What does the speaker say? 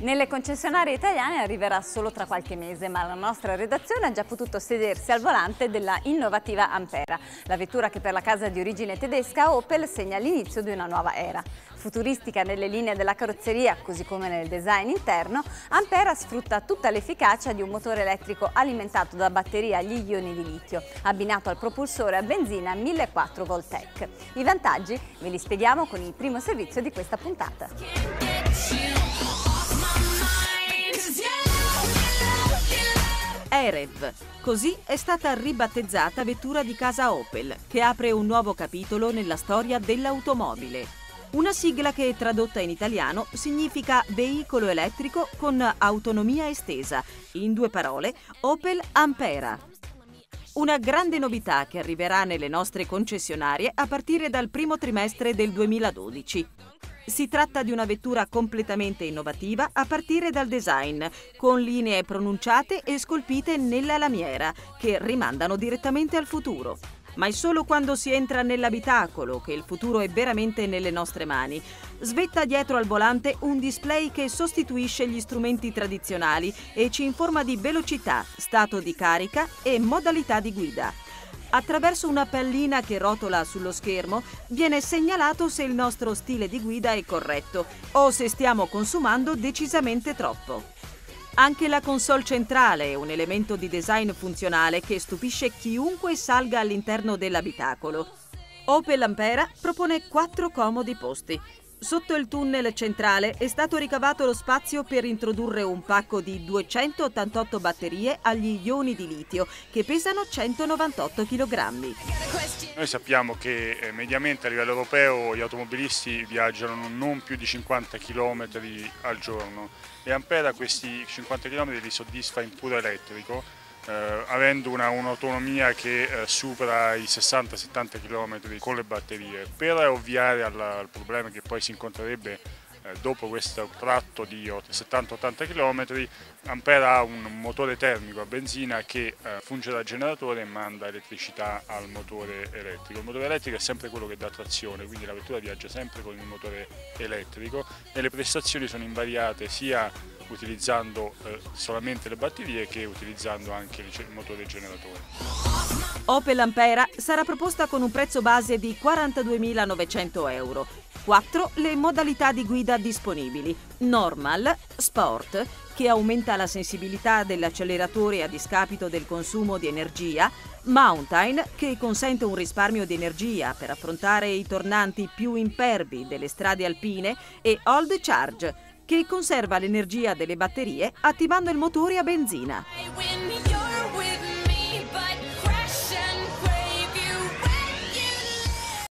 Nelle concessionarie italiane arriverà solo tra qualche mese, ma la nostra redazione ha già potuto sedersi al volante della innovativa Ampera, la vettura che per la casa di origine tedesca Opel segna l'inizio di una nuova era. Futuristica nelle linee della carrozzeria, così come nel design interno, Ampera sfrutta tutta l'efficacia di un motore elettrico alimentato da batteria agli ioni di litio, abbinato al propulsore a benzina 1400 Voltec. I vantaggi ve li spieghiamo con il primo servizio di questa puntata. EREV. Così è stata ribattezzata vettura di casa Opel, che apre un nuovo capitolo nella storia dell'automobile. Una sigla che, tradotta in italiano, significa veicolo elettrico con autonomia estesa. In due parole, Opel Ampera. Una grande novità che arriverà nelle nostre concessionarie a partire dal primo trimestre del 2012. Si tratta di una vettura completamente innovativa a partire dal design, con linee pronunciate e scolpite nella lamiera, che rimandano direttamente al futuro. Ma è solo quando si entra nell'abitacolo che il futuro è veramente nelle nostre mani. Svetta dietro al volante un display che sostituisce gli strumenti tradizionali e ci informa di velocità, stato di carica e modalità di guida. Attraverso una pallina che rotola sullo schermo viene segnalato se il nostro stile di guida è corretto o se stiamo consumando decisamente troppo. Anche la console centrale è un elemento di design funzionale che stupisce chiunque salga all'interno dell'abitacolo. Opel Ampera propone quattro comodi posti, Sotto il tunnel centrale è stato ricavato lo spazio per introdurre un pacco di 288 batterie agli ioni di litio che pesano 198 kg. Noi sappiamo che eh, mediamente a livello europeo gli automobilisti viaggiano non più di 50 km al giorno e Ampera questi 50 km li soddisfa in puro elettrico eh, avendo un'autonomia che eh, supera i 60-70 km con le batterie. Per ovviare al, al problema che poi si incontrerebbe eh, dopo questo tratto di 70-80 km, Ampera ha un motore termico a benzina che eh, funge da generatore e manda elettricità al motore elettrico. Il motore elettrico è sempre quello che dà trazione, quindi la vettura viaggia sempre con il motore elettrico e le prestazioni sono invariate sia utilizzando eh, solamente le batterie che utilizzando anche il motore generatore. Opel Ampera sarà proposta con un prezzo base di 42.900 euro. 4 le modalità di guida disponibili. Normal, Sport, che aumenta la sensibilità dell'acceleratore a discapito del consumo di energia, Mountain, che consente un risparmio di energia per affrontare i tornanti più impervi delle strade alpine, e Old Charge, che conserva l'energia delle batterie attivando il motore a benzina.